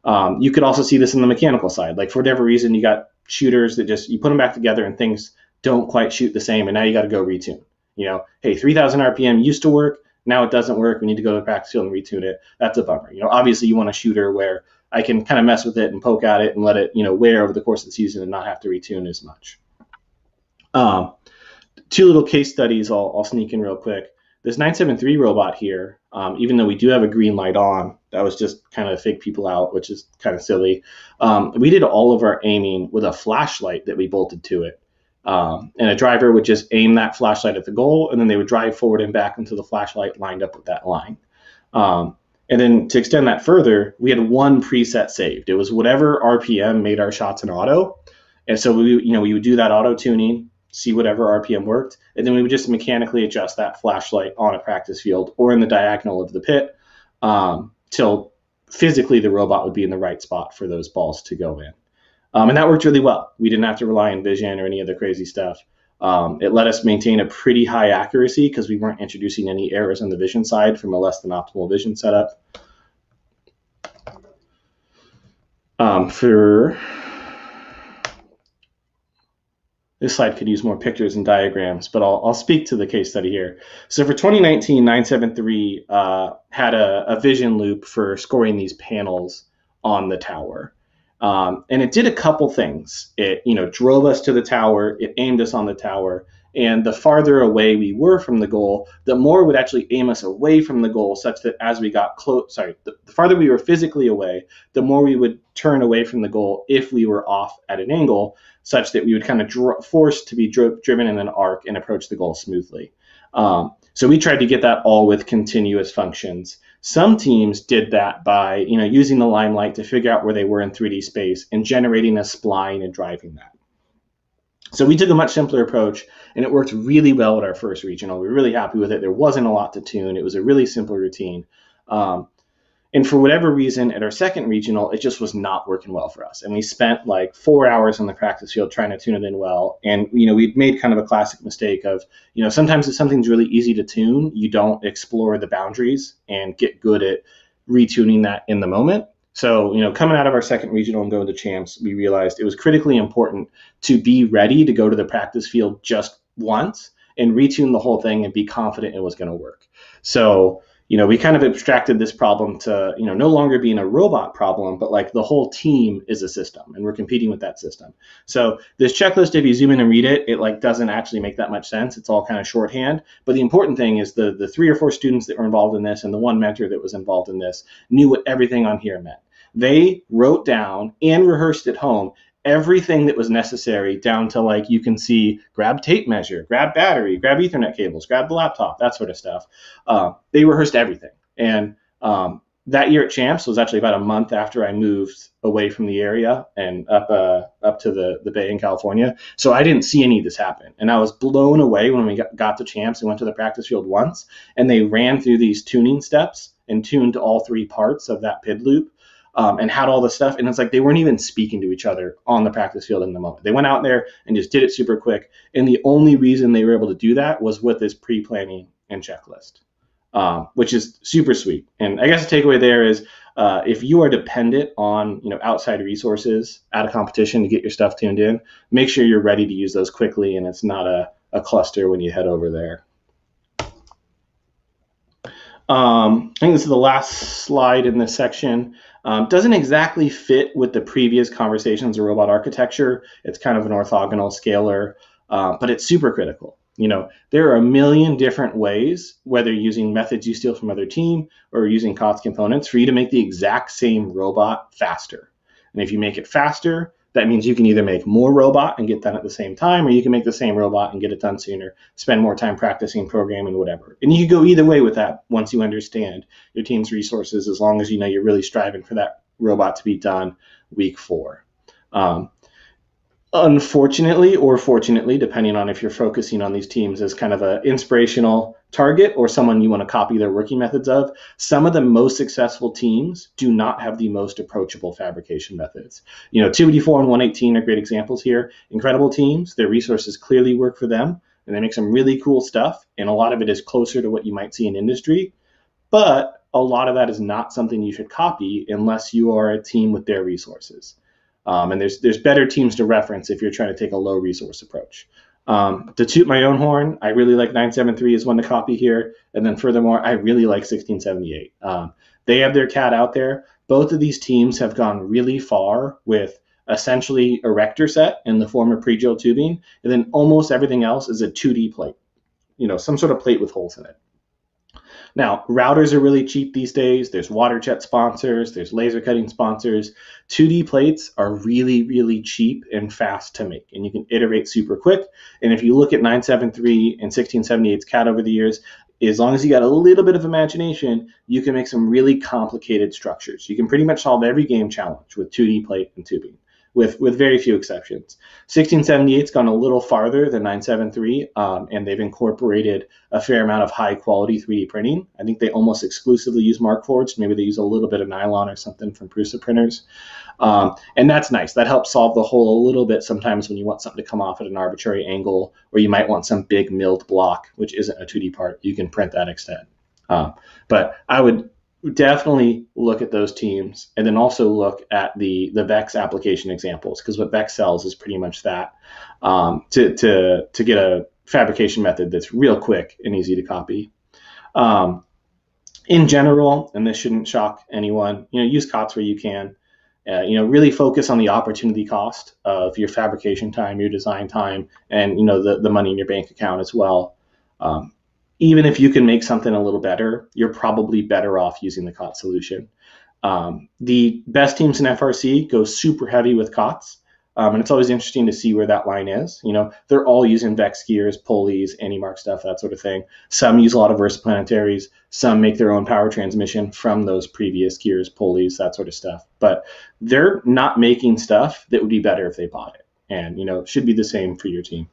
Um, you could also see this in the mechanical side. Like for whatever reason, you got shooters that just you put them back together and things don't quite shoot the same, and now you got to go retune. You know, hey, 3,000 RPM used to work, now it doesn't work. We need to go back to the practice field and retune it. That's a bummer. You know, obviously you want a shooter where I can kind of mess with it and poke at it and let it, you know, wear over the course of the season and not have to retune as much. Um, two little case studies I'll, I'll sneak in real quick. This 973 robot here, um, even though we do have a green light on, that was just kind of fake people out, which is kind of silly. Um, we did all of our aiming with a flashlight that we bolted to it. Um, and a driver would just aim that flashlight at the goal, and then they would drive forward and back until the flashlight lined up with that line. Um, and then to extend that further, we had one preset saved. It was whatever RPM made our shots in auto. And so we, you know, we would do that auto tuning, see whatever RPM worked, and then we would just mechanically adjust that flashlight on a practice field or in the diagonal of the pit um, till physically the robot would be in the right spot for those balls to go in. Um, and that worked really well. We didn't have to rely on vision or any other crazy stuff. Um, it let us maintain a pretty high accuracy because we weren't introducing any errors on the vision side from a less than optimal vision setup. Um, for this slide could use more pictures and diagrams, but I'll, I'll speak to the case study here. So for 2019, 973 uh, had a, a, vision loop for scoring these panels on the tower. Um, and it did a couple things. It, you know, drove us to the tower, it aimed us on the tower, and the farther away we were from the goal, the more would actually aim us away from the goal, such that as we got close, sorry, the, the farther we were physically away, the more we would turn away from the goal if we were off at an angle, such that we would kind of dr- force to be dri- driven in an arc and approach the goal smoothly. Um, so we tried to get that all with continuous functions. Some teams did that by, you know, using the limelight to figure out where they were in 3D space and generating a spline and driving that. So we took a much simpler approach and it worked really well at our first regional. We were really happy with it. There wasn't a lot to tune. It was a really simple routine. Um, and for whatever reason, at our second regional, it just was not working well for us. And we spent like four hours on the practice field trying to tune it in well. And, you know, we'd made kind of a classic mistake of, you know, sometimes if something's really easy to tune, you don't explore the boundaries and get good at retuning that in the moment. So, you know, coming out of our second regional and going to champs, we realized it was critically important to be ready to go to the practice field just once and retune the whole thing and be confident it was going to work. So, you know, we kind of abstracted this problem to, you know, no longer being a robot problem, but like the whole team is a system and we're competing with that system. So this checklist, if you zoom in and read it, it like doesn't actually make that much sense. It's all kind of shorthand. But the important thing is the the three or four students that were involved in this and the one mentor that was involved in this knew what everything on here meant. They wrote down and rehearsed at home everything that was necessary down to like you can see grab tape measure, grab battery, grab Ethernet cables, grab the laptop, that sort of stuff. Uh, they rehearsed everything. And um, that year at Champs was actually about a month after I moved away from the area and up uh, up to the, the Bay in California. So I didn't see any of this happen. And I was blown away when we got, got to Champs and went to the practice field once and they ran through these tuning steps and tuned all three parts of that PID loop um, and had all the stuff. And it's like they weren't even speaking to each other on the practice field in the moment. They went out there and just did it super quick. And the only reason they were able to do that was with this pre planning and checklist, um, which is super sweet. And I guess the takeaway there is uh, if you are dependent on you know outside resources at a competition to get your stuff tuned in, make sure you're ready to use those quickly and it's not a, a cluster when you head over there. Um, I think this is the last slide in this section. Um, doesn't exactly fit with the previous conversations of robot architecture. It's kind of an orthogonal scalar, uh, but it's super critical. You know, there are a million different ways, whether using methods you steal from other team or using COTS components, for you to make the exact same robot faster. And if you make it faster, that means you can either make more robot and get done at the same time, or you can make the same robot and get it done sooner, spend more time practicing programming, whatever. And you can go either way with that once you understand your team's resources, as long as you know you're really striving for that robot to be done week four. Um, unfortunately or fortunately, depending on if you're focusing on these teams as kind of an inspirational target or someone you want to copy their working methods of, some of the most successful teams do not have the most approachable fabrication methods. You know, 284 and 118 are great examples here. Incredible teams, their resources clearly work for them, and they make some really cool stuff, and a lot of it is closer to what you might see in industry. But a lot of that is not something you should copy unless you are a team with their resources. Um, and there's there's better teams to reference if you're trying to take a low resource approach. Um, to toot my own horn, I really like 973 as one to copy here. And then furthermore, I really like 1678. Um, they have their CAD out there. Both of these teams have gone really far with essentially erector set in the form of pre-drill tubing, and then almost everything else is a 2D plate, you know, some sort of plate with holes in it. Now, routers are really cheap these days. There's water jet sponsors, there's laser cutting sponsors. 2D plates are really, really cheap and fast to make, and you can iterate super quick. And if you look at 973 and 1678's CAD over the years, as long as you got a little bit of imagination, you can make some really complicated structures. You can pretty much solve every game challenge with 2D plate and tubing with with very few exceptions. 1678's gone a little farther than 973, um, and they've incorporated a fair amount of high quality 3D printing. I think they almost exclusively use Markforged. Maybe they use a little bit of nylon or something from Prusa printers, um, and that's nice. That helps solve the hole a little bit sometimes when you want something to come off at an arbitrary angle, or you might want some big milled block, which isn't a 2D part. You can print that instead. Um, but I would definitely look at those teams and then also look at the the vex application examples because what vex sells is pretty much that um, to, to to get a fabrication method that's real quick and easy to copy. Um, in general and this shouldn't shock anyone you know use cots where you can uh, you know really focus on the opportunity cost of your fabrication time your design time and you know the, the money in your bank account as well. Um, even if you can make something a little better, you're probably better off using the COT solution. Um, the best teams in FRC go super heavy with COTS, um, and it's always interesting to see where that line is. You know, they're all using Vex gears, pulleys, AndyMark stuff, that sort of thing. Some use a lot of versaplanetaries. Some make their own power transmission from those previous gears, pulleys, that sort of stuff. But they're not making stuff that would be better if they bought it. And, you know, should be the same for your team.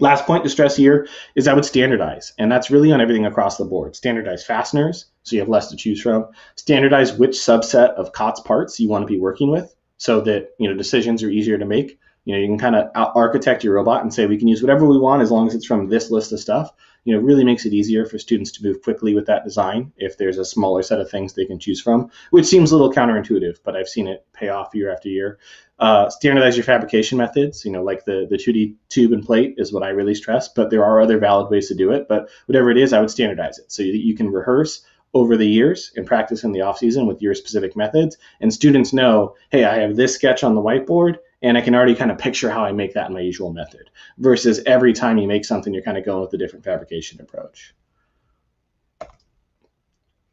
Last point to stress here is I would standardize, and that's really on everything across the board. Standardize fasteners, so you have less to choose from. Standardize which subset of COTS parts you want to be working with, so that you know decisions are easier to make. You know, you can kind of architect your robot and say we can use whatever we want as long as it's from this list of stuff. You know, really makes it easier for students to move quickly with that design if there's a smaller set of things they can choose from, which seems a little counterintuitive, but I've seen it pay off year after year. Uh, standardize your fabrication methods. You know, like the the 2D tube and plate is what I really stress, but there are other valid ways to do it. But whatever it is, I would standardize it so that you can rehearse over the years and practice in the off season with your specific methods. And students know, hey, I have this sketch on the whiteboard, and I can already kind of picture how I make that in my usual method. Versus every time you make something, you're kind of going with a different fabrication approach.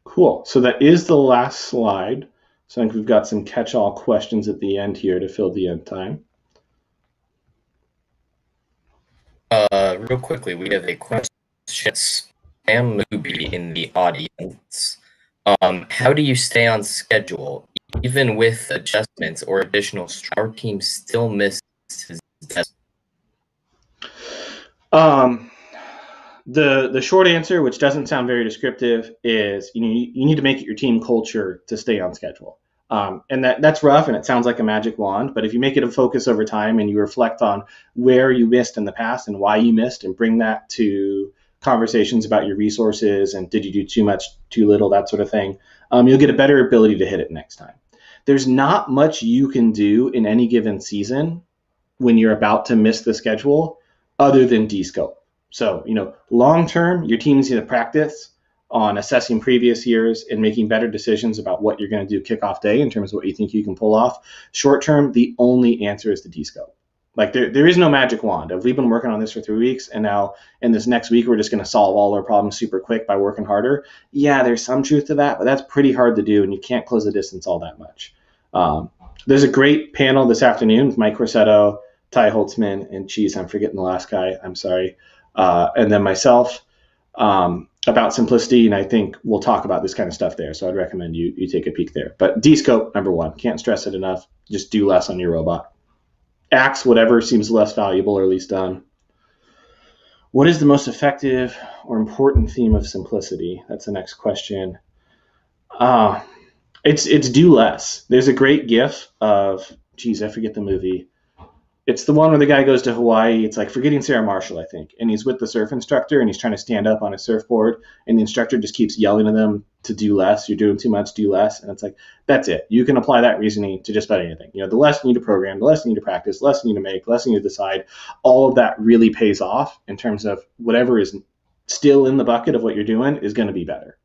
Cool. So that is the last slide. So I think we've got some catch-all questions at the end here to fill the end time. Uh, real quickly, we have a question. Sam Mubi in the audience. Um, how do you stay on schedule even with adjustments or additional? Our team still misses his test. Um, the the short answer, which doesn't sound very descriptive, is you need you need to make it your team culture to stay on schedule. Um, and that that's rough, and it sounds like a magic wand. But if you make it a focus over time, and you reflect on where you missed in the past and why you missed, and bring that to conversations about your resources and did you do too much, too little, that sort of thing, um, you'll get a better ability to hit it next time. There's not much you can do in any given season when you're about to miss the schedule other than descope. So, you know, long term, your team needs to practice on assessing previous years and making better decisions about what you're going to do kickoff day in terms of what you think you can pull off. Short term, the only answer is to descope. Like there, there is no magic wand. If we've been working on this for three weeks and now in this next week we're just going to solve all our problems super quick by working harder, yeah, there's some truth to that, but that's pretty hard to do and you can't close the distance all that much. Um, there's a great panel this afternoon with Mike Corsetto, Ty Holtzman, and Cheese. I'm forgetting the last guy. I'm sorry uh, and then myself um, about simplicity. And I think we'll talk about this kind of stuff there. So I'd recommend you you take a peek there. But descope number one, can't stress it enough. Just do less on your robot. Axe whatever seems less valuable or least done. What is the most effective or important theme of simplicity? That's the next question. Uh, it's it's do less. There's a great GIF of, geez, I forget the movie it's the one where the guy goes to Hawaii. It's like forgetting Sarah Marshall, I think, and he's with the surf instructor and he's trying to stand up on a surfboard, and the instructor just keeps yelling at them to do less. You're doing too much, do less, and it's like that's it. You can apply that reasoning to just about anything. You know, the less you need to program, the less you need to practice, the less you need to make, the less you need to decide. All of that really pays off in terms of whatever is still in the bucket of what you're doing is going to be better.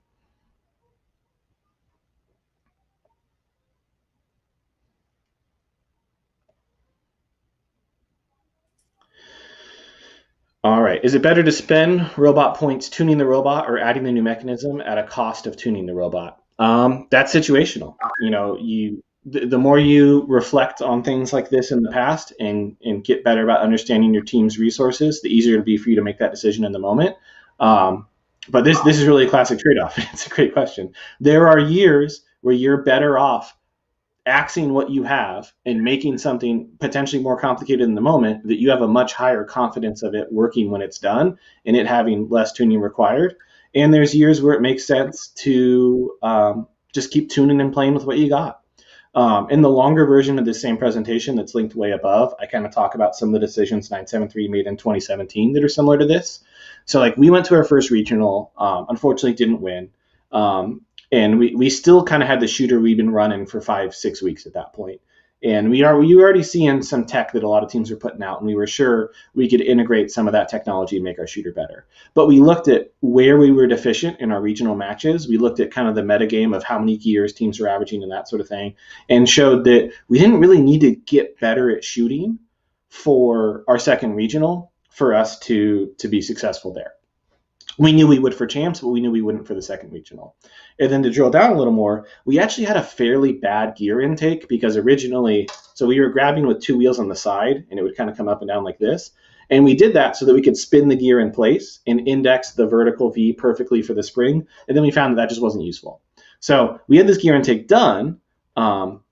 All right. Is it better to spend robot points tuning the robot or adding the new mechanism at a cost of tuning the robot? Um, that's situational. You know, you the, the more you reflect on things like this in the past and and get better about understanding your team's resources, the easier it'll be for you to make that decision in the moment. Um, but this this is really a classic trade-off. It's a great question. There are years where you're better off axing what you have and making something potentially more complicated in the moment that you have a much higher confidence of it working when it's done and it having less tuning required. And there's years where it makes sense to um, just keep tuning and playing with what you got. Um, in the longer version of the same presentation that's linked way above, I kind of talk about some of the decisions 973 made in 2017 that are similar to this. So, like, we went to our first regional, um, unfortunately, didn't win. Um, and we, we still kind of had the shooter we've been running for five six weeks at that point. And we are we were already seeing some tech that a lot of teams were putting out and we were sure we could integrate some of that technology and make our shooter better. But we looked at where we were deficient in our regional matches. We looked at kind of the metagame of how many gears teams were averaging and that sort of thing and showed that we didn't really need to get better at shooting for our second regional for us to to be successful there we knew we would for champs, but we knew we wouldn't for the second regional. And then to drill down a little more, we actually had a fairly bad gear intake because originally, so we were grabbing with two wheels on the side and it would kind of come up and down like this. And we did that so that we could spin the gear in place and index the vertical V perfectly for the spring. And then we found that that just wasn't useful. So we had this gear intake done, um,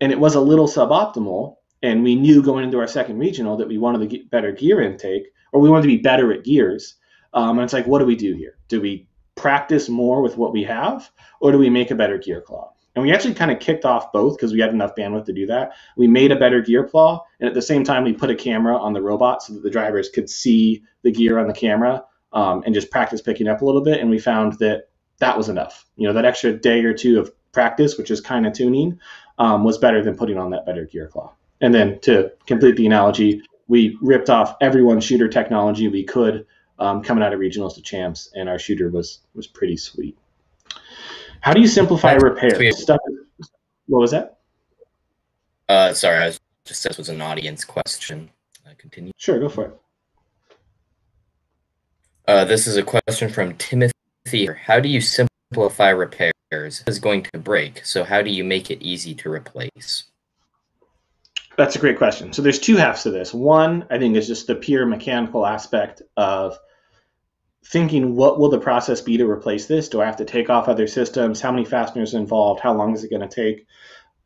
and it was a little suboptimal. And we knew going into our second regional that we wanted to get better gear intake, or we wanted to be better at gears. Um, and it's like, what do we do here? Do we practice more with what we have, or do we make a better gear claw? And we actually kind of kicked off both because we had enough bandwidth to do that. We made a better gear claw, and at the same time, we put a camera on the robot so that the drivers could see the gear on the camera um, and just practice picking up a little bit. And we found that that was enough. You know, that extra day or two of practice, which is kind of tuning, um, was better than putting on that better gear claw. And then to complete the analogy, we ripped off everyone's shooter technology we could um, coming out of regionals to champs, and our shooter was was pretty sweet. How do you simplify That's repair stuff? What was that? Uh, sorry, I was just this was an audience question. Uh, continue. Sure, go for it. Uh, this is a question from Timothy. How do you simplify repairs? Is going to break, so how do you make it easy to replace? That's a great question. So there's two halves to this. One, I think, is just the pure mechanical aspect of thinking what will the process be to replace this? Do I have to take off other systems? How many fasteners involved? How long is it going to take?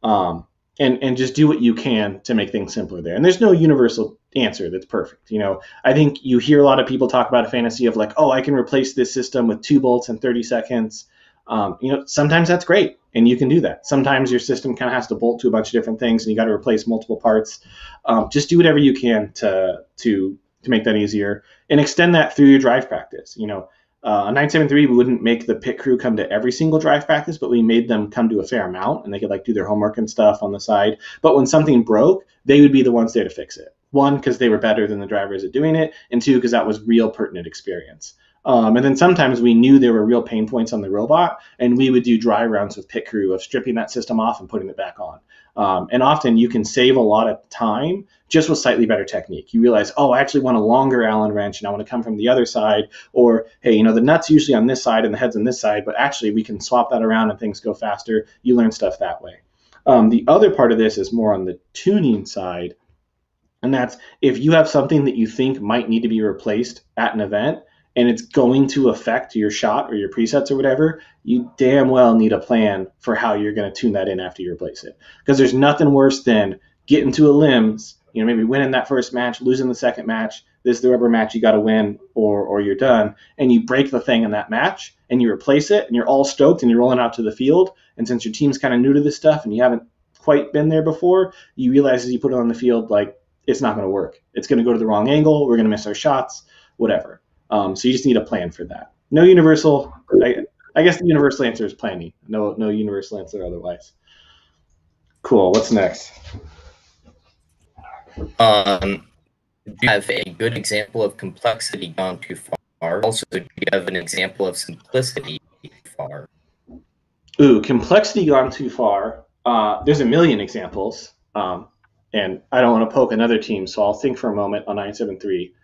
Um, and and just do what you can to make things simpler there. And there's no universal answer that's perfect. You know, I think you hear a lot of people talk about a fantasy of like, oh, I can replace this system with two bolts in 30 seconds. Um, you know, sometimes that's great and you can do that. Sometimes your system kind of has to bolt to a bunch of different things, and you got to replace multiple parts. Um, just do whatever you can to to to make that easier, and extend that through your drive practice. You know, uh, on 973, we wouldn't make the pit crew come to every single drive practice, but we made them come to a fair amount, and they could like do their homework and stuff on the side. But when something broke, they would be the ones there to fix it. One, because they were better than the drivers at doing it, and two, because that was real pertinent experience. Um, and then sometimes we knew there were real pain points on the robot, and we would do dry runs with pit crew of stripping that system off and putting it back on. Um, and often you can save a lot of time just with slightly better technique. You realize, oh, I actually want a longer Allen wrench and I want to come from the other side. Or, hey, you know, the nut's usually on this side and the head's on this side, but actually we can swap that around and things go faster. You learn stuff that way. Um, the other part of this is more on the tuning side. And that's if you have something that you think might need to be replaced at an event, and it's going to affect your shot or your presets or whatever, you damn well need a plan for how you're going to tune that in after you replace it. Because there's nothing worse than getting to elims, you know, maybe winning that first match, losing the second match. This is the rubber match you got to win, or or you're done, and you break the thing in that match, and you replace it, and you're all stoked, and you're rolling out to the field. And since your team's kind of new to this stuff, and you haven't quite been there before, you realize as you put it on the field, like it's not going to work. It's going to go to the wrong angle. We're going to miss our shots, whatever. Um, so you just need a plan for that. No universal. I, I guess the universal answer is planning. No, no universal answer otherwise. Cool. What's next? Um, do you have a good example of complexity gone too far? Also, do you have an example of simplicity too far? Ooh, complexity gone too far. Uh, there's a million examples, um, and I don't want to poke another team, so I'll think for a moment on 973.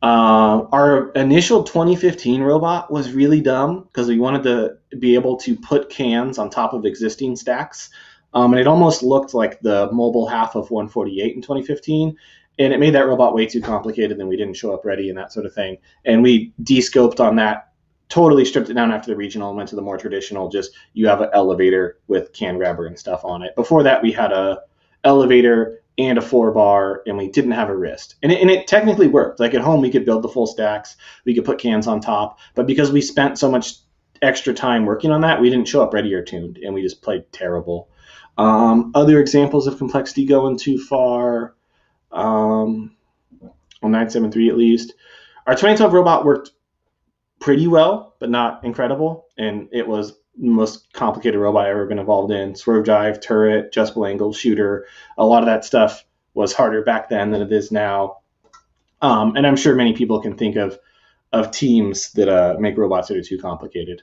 Uh, our initial 2015 robot was really dumb because we wanted to be able to put cans on top of existing stacks. Um, and it almost looked like the mobile half of 148 in 2015. And it made that robot way too complicated, and we didn't show up ready and that sort of thing. And we descoped on that, totally stripped it down after the regional and went to the more traditional, just you have an elevator with can grabber and stuff on it. Before that, we had a elevator and a four bar, and we didn't have a wrist. And it, and it technically worked. Like at home, we could build the full stacks, we could put cans on top, but because we spent so much extra time working on that, we didn't show up ready or tuned, and we just played terrible. Um, other examples of complexity going too far um, on 973 at least. Our 2012 robot worked pretty well, but not incredible, and it was most complicated robot I've ever been involved in. Swerve drive, turret, adjustable angle, shooter. A lot of that stuff was harder back then than it is now. Um, and I'm sure many people can think of of teams that uh, make robots that are too complicated.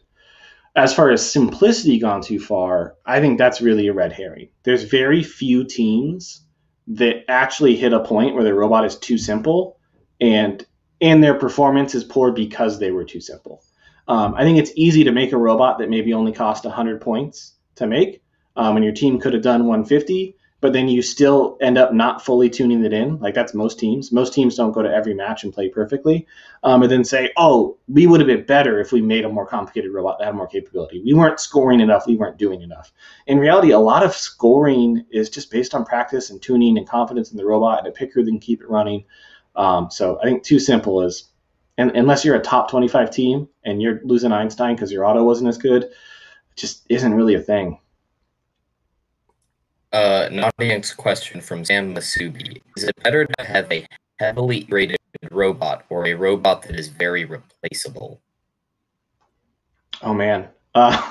As far as simplicity gone too far, I think that's really a red herring. There's very few teams that actually hit a point where their robot is too simple and and their performance is poor because they were too simple. Um, I think it's easy to make a robot that maybe only cost 100 points to make, um, and your team could have done 150, but then you still end up not fully tuning it in. Like that's most teams. Most teams don't go to every match and play perfectly, um, and then say, "Oh, we would have been better if we made a more complicated robot that had more capability. We weren't scoring enough. We weren't doing enough." In reality, a lot of scoring is just based on practice and tuning and confidence in the robot and a picker that can keep it running. Um, so I think too simple is and unless you're a top 25 team and you're losing Einstein because your auto wasn't as good, it just isn't really a thing. Uh, an audience question from Sam Masubi. Is it better to have a heavily rated robot or a robot that is very replaceable? Oh, man. Uh,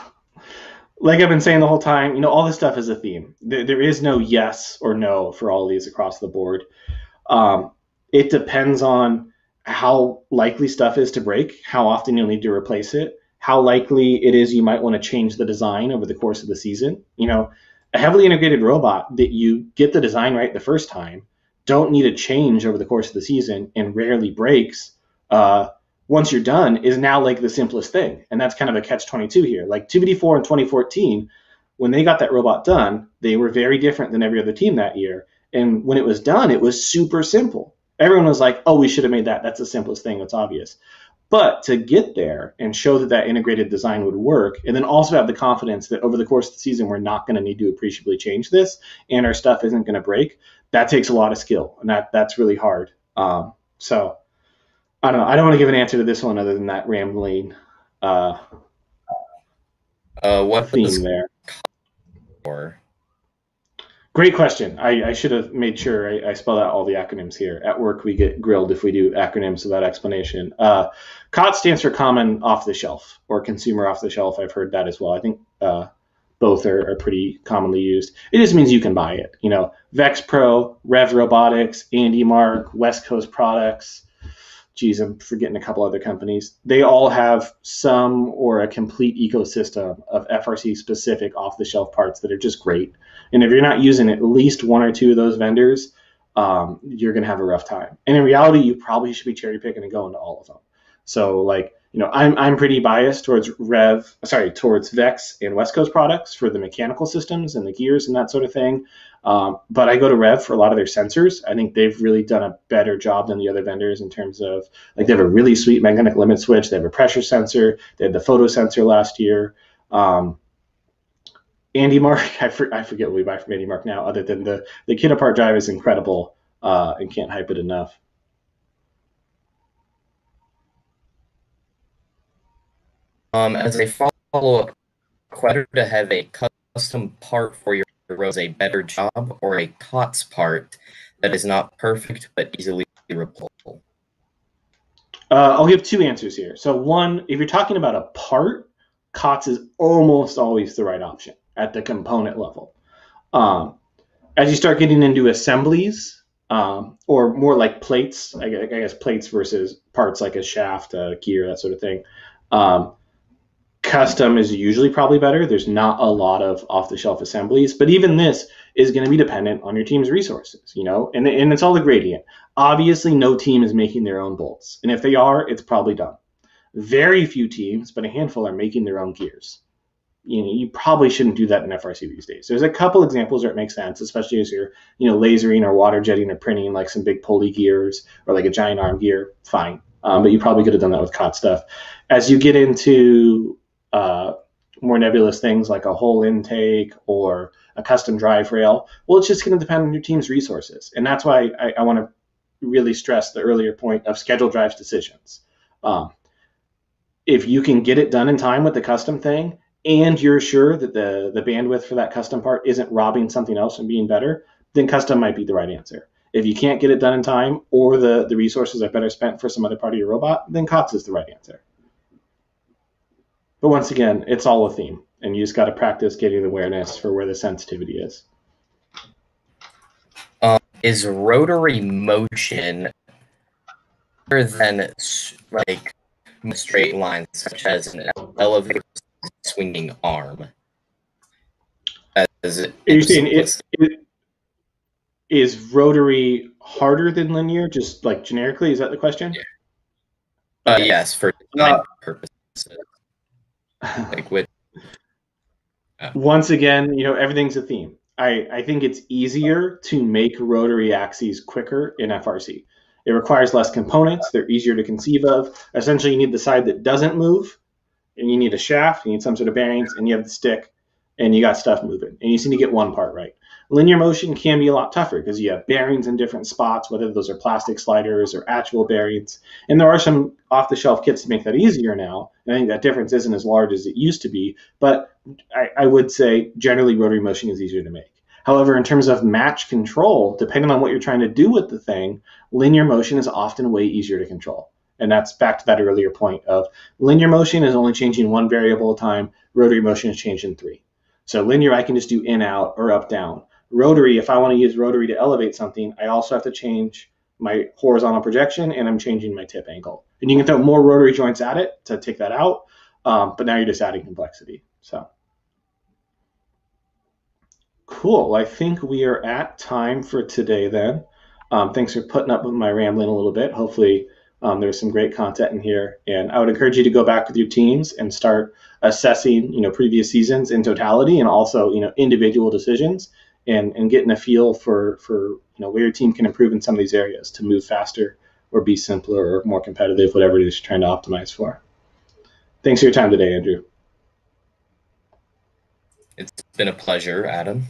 like I've been saying the whole time, you know, all this stuff is a theme. There, there is no yes or no for all these across the board. Um, it depends on how likely stuff is to break, how often you'll need to replace it, how likely it is you might want to change the design over the course of the season. You know, a heavily integrated robot that you get the design right the first time, don't need a change over the course of the season, and rarely breaks. Uh, once you're done, is now like the simplest thing, and that's kind of a catch 22 here. Like 254 in 2014, when they got that robot done, they were very different than every other team that year. And when it was done, it was super simple everyone was like, oh, we should have made that. That's the simplest thing. That's obvious. But to get there and show that that integrated design would work, and then also have the confidence that over the course of the season, we're not going to need to appreciably change this and our stuff isn't going to break, that takes a lot of skill. And that that's really hard. Um, so I don't know. I don't want to give an answer to this one other than that rambling uh, uh, what theme there. Or Great question. I, I should have made sure I, I spell out all the acronyms here. At work, we get grilled if we do acronyms without explanation. Uh, COT stands for Common Off the Shelf or Consumer Off the Shelf. I've heard that as well. I think uh, both are, are, pretty commonly used. It just means you can buy it. You know, Vex Pro, Rev Robotics, Andy Mark, West Coast Products, geez, I'm forgetting a couple other companies. They all have some or a complete ecosystem of FRC specific off the shelf parts that are just great. And if you're not using at least one or two of those vendors, um, you're going to have a rough time. And in reality, you probably should be cherry picking and going to all of them. So, like, you know, I'm, I'm pretty biased towards Rev, sorry, towards Vex and West Coast products for the mechanical systems and the gears and that sort of thing. Um, but I go to Rev for a lot of their sensors. I think they've really done a better job than the other vendors in terms of like they have a really sweet magnetic limit switch. They have a pressure sensor. They had the photo sensor last year. Um, Andy Mark, I, for, I forget what we buy from Andy Mark now, other than the the kit apart drive is incredible uh, and can't hype it enough. Um, as a follow up, better to have a custom part for your Rose a better job or a COTS part that is not perfect but easily replaceable? Uh, I'll give two answers here. So, one, if you're talking about a part, COTS is almost always the right option at the component level. Um, as you start getting into assemblies, um, or more like plates, I guess plates versus parts like a shaft, a gear, that sort of thing. Um, custom is usually probably better. There's not a lot of off the shelf assemblies, but even this is going to be dependent on your team's resources, you know, and, and it's all the gradient. Obviously, no team is making their own bolts. And if they are, it's probably done. Very few teams, but a handful are making their own gears. You know, you probably shouldn't do that in FRC these days. There's a couple examples where it makes sense, especially as you're, you know, lasering or water jetting or printing like some big pulley gears or like a giant arm gear. Fine. Um, but you probably could have done that with COT stuff. As you get into uh, more nebulous things like a whole intake or a custom drive rail. Well, it's just going to depend on your team's resources. And that's why I, I want to really stress the earlier point of schedule drives decisions. Um, if you can get it done in time with the custom thing and you're sure that the, the bandwidth for that custom part isn't robbing something else and being better, then custom might be the right answer. If you can't get it done in time or the, the resources are better spent for some other part of your robot, then COTS is the right answer. But once again, it's all a theme. and you just got to practice getting the awareness for where the sensitivity is. Um, is rotary motion better than like straight lines, such as an elevator swinging arm? As it, Are you saying it, it is rotary harder than linear, just like generically? Is that the question? Yeah. Uh, yes, for design uh, purposes. Like with. Uh, Once again, you know everything's a theme. I, I think it's easier to make rotary axes quicker in FRC. It requires less components. They're easier to conceive of. Essentially, you need the side that doesn't move, and you need a shaft, you need some sort of bearings, and you have the stick, and you got stuff moving. And you need to get one part right. Linear motion can be a lot tougher because you have bearings in different spots, whether those are plastic sliders or actual bearings. And there are some off the shelf kits to make that easier now. And I think that difference isn't as large as it used to be. But I, I would say generally rotary motion is easier to make. However, in terms of match control, depending on what you're trying to do with the thing, linear motion is often way easier to control. And that's back to that earlier point of linear motion is only changing one variable at a time, rotary motion is changing three. So linear, I can just do in, out, or up, down. Rotary, if I want to use rotary to elevate something, I also have to change my horizontal projection and I'm changing my tip angle. And you can throw more rotary joints at it to take that out, um, but now you're just adding complexity. So cool. I think we are at time for today then. Um, thanks for putting up with my rambling a little bit. Hopefully um, there's some great content in here, and I would encourage you to go back with your teams and start assessing, you know, previous seasons in totality, and also, you know, individual decisions, and and getting a feel for for you know where your team can improve in some of these areas to move faster or be simpler or more competitive, whatever it is you're trying to optimize for. Thanks for your time today, Andrew. It's been a pleasure, Adam.